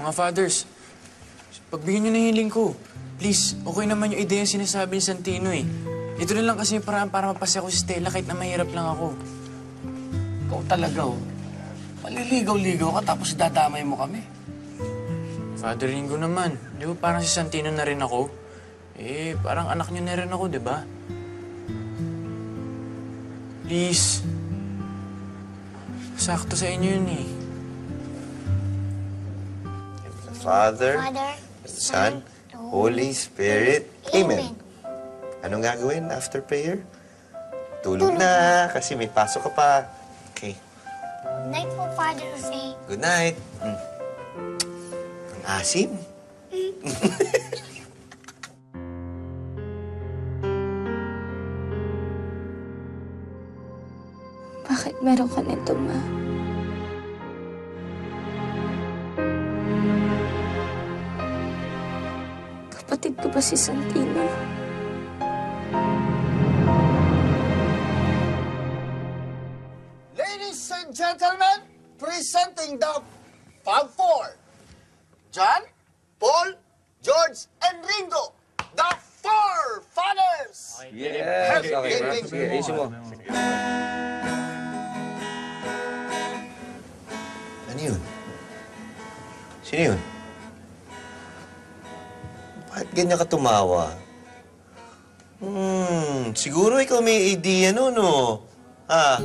Mga fathers, pagbigyan nyo na hiling ko. Please, okay naman yung ideya sinasabi ni Santino eh. Ito na lang kasi yung paraan para mapasya ko si Stella kahit na mahirap lang ako. Ikaw talaga, oh. Maliligaw-ligaw ka tapos dadamay mo kami. Father Ringo naman, di ba parang si Santino na rin ako? Eh, parang anak niyo na rin ako, di ba? Please. Sakto sa inyo yun eh. Father, Father, Son, Holy Spirit. Amen. Anong gagawin after prayer? Tulog na, kasi may pasok ka pa. Okay. Night po, Father Jose. Good night. Mm. Ang asim. Bakit meron ka nito, Ma? Si Santino? Ladies and gentlemen, presenting the Fab Four. John, Paul, George, and Ringo. The Four Fathers! Yes, okay, Game, bro. game, Sige, ayusin mo. Ano yun? Sino yun? Bakit ganyan ka tumawa? Hmm, siguro ikaw may idea no, no? Ah,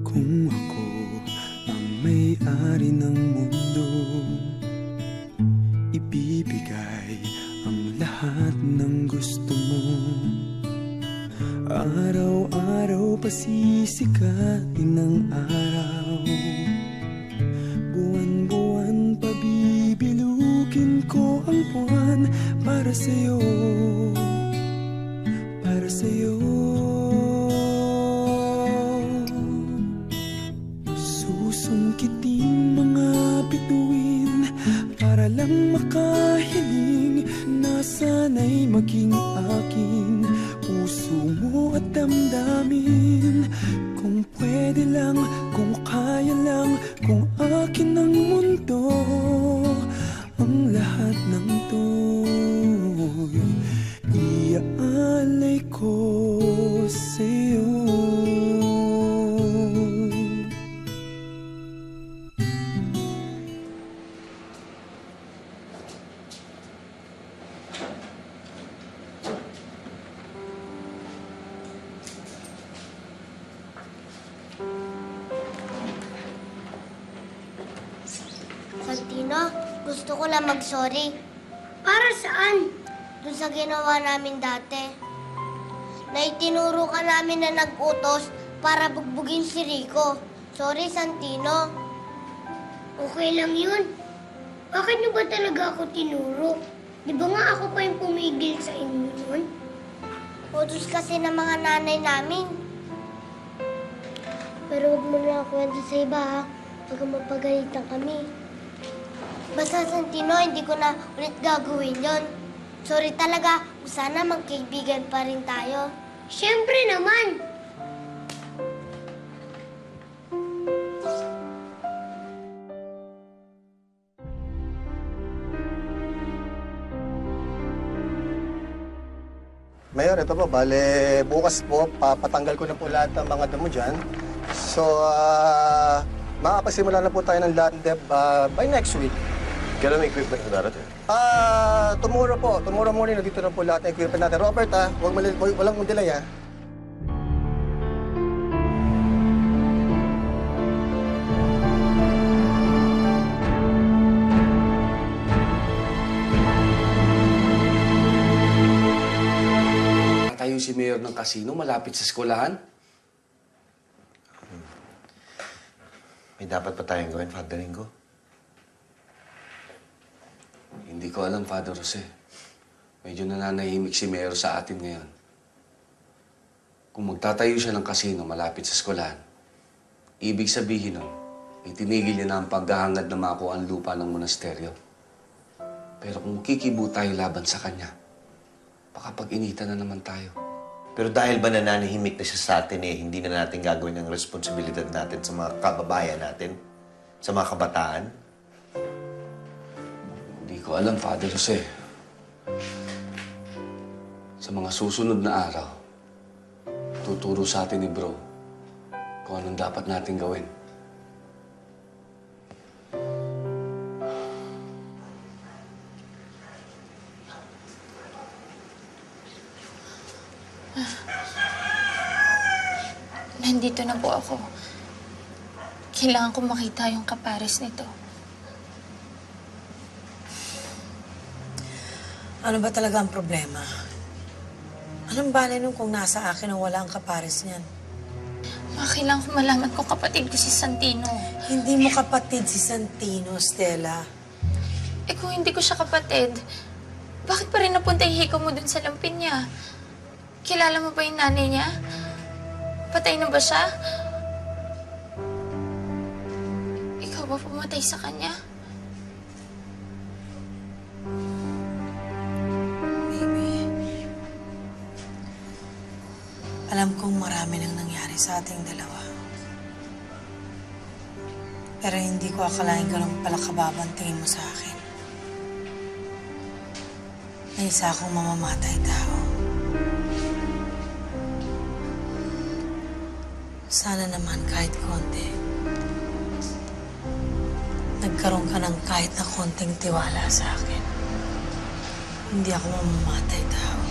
Kung ako ang may-ari ng mundo Ibibigay ang lahat ng gusto mo. Araw-araw pasisikatin ang araw. Buwan-buwan pabibilukin ko ang buwan Para sa'yo Para lang makahiling Na sana'y maging akin Puso mo at damdamin. Kung pwede lang, kung kaya lang Kung akin ang mundo gusto ko lang mag-sorry. Para saan? Doon sa ginawa namin dati. Na itinuro ka namin na nag-utos para bugbugin si Rico. Sorry, Santino. Okay lang yun. Bakit niyo ba talaga ako tinuro? Di ba nga ako pa yung pumigil sa inyo nun? Utos kasi ng mga nanay namin. Pero huwag mo na kwento sa iba ha. Pag mapagalitan kami. Basta Santino, hindi ko na ulit gagawin yon. Sorry talaga, sana magkaibigan pa rin tayo. Siyempre naman! Mayor, ito po, bale, bukas po, papatanggal ko na po lahat ng mga damo dyan. So, uh, makakapasimula na po tayo ng land dev ah, by next week. Kailan may equipment na darating? Ah, tomorrow po, tomorrow morning, nandito na po lahat ng equipment natin. Robert, ah, huwag mali, huwag- walang delay, ah. Tayo si Mayor ng casino malapit sa eskwelahan. May dapat pa tayong gawin, Father Ringo? Hindi ko alam, Father Jose. Medyo nananahimik si Mayor sa atin ngayon. Kung magtatayo siya ng kasino malapit sa eskwelahan, ibig sabihin nun, itinigil niya na ang paghahangad na makuha ang lupa ng monasteryo. Pero kung kikibo tayo laban sa kanya, baka pag-initan na naman tayo. Pero dahil ba nananahimik na siya sa atin eh, hindi na natin gagawin ang responsibilidad natin sa mga kababayan natin, sa mga kabataan? Ko alam, Father Jose. Sa mga susunod na araw, tuturo sa atin ni Bro kung anong dapat natin gawin. Nandito na po ako. Kailangan ko makita yung kapares nito. Ano ba talaga ang problema? Anong balay nung kung nasa akin ang wala ang kapares niyan? Ma, kailangan ko malaman kung kapatid ko si Santino. Hindi mo kapatid si Santino, Stella. Eh kung hindi ko siya kapatid, bakit pa rin napunta yung hikaw mo dun sa lampin niya? Kilala mo ba yung nanay niya? Patay na ba siya? Ikaw ba pumatay sa kanya? Alam kong marami nang nangyari sa ating dalawa. Pero hindi ko akalain ganun pala kababantingin mo sa akin. Na isa akong mamamatay tao. Sana naman kahit konti. Nagkaroon ka ng kahit na konting tiwala sa akin. Hindi ako mamamatay tao.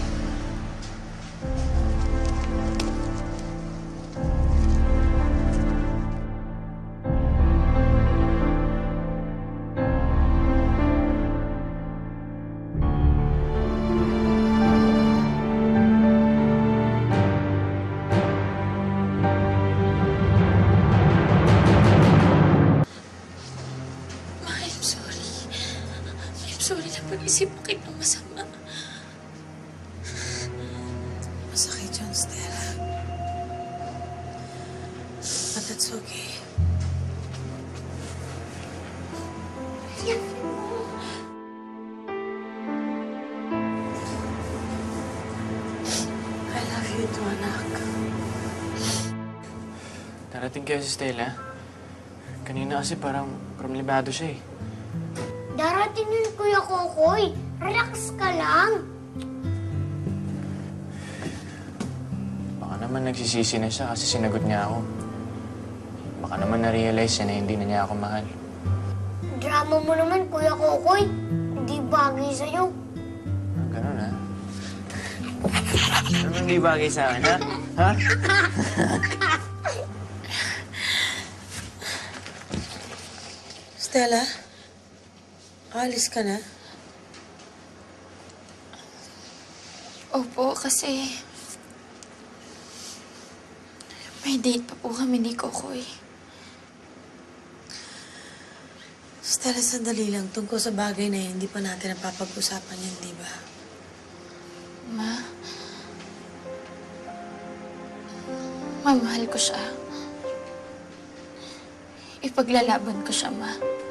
Sorry na pag-isip kita masama. Masakit yun, Stella. But that's okay. I love you too, anak. Darating kayo si Stella. Kanina kasi parang problemado siya eh. Darating yun, Kuya Kokoy. Relax ka lang. Baka naman nagsisisi na siya kasi sinagot niya ako. Baka naman na-realize niya na hindi na niya ako mahal. Drama mo naman, Kuya Kokoy. Hindi bagay sa'yo. Ah, ganun ha? Ano hindi bagay sa akin, ha? Ha? Stella, alis ka na? Opo, kasi... May date pa po kami ni Kokoy. Stella, sandali lang. Tungkol sa bagay na hindi pa natin napapag-usapan yan, di ba? Ma... Mamahal ko siya. Ipaglalaban ko siya, Ma.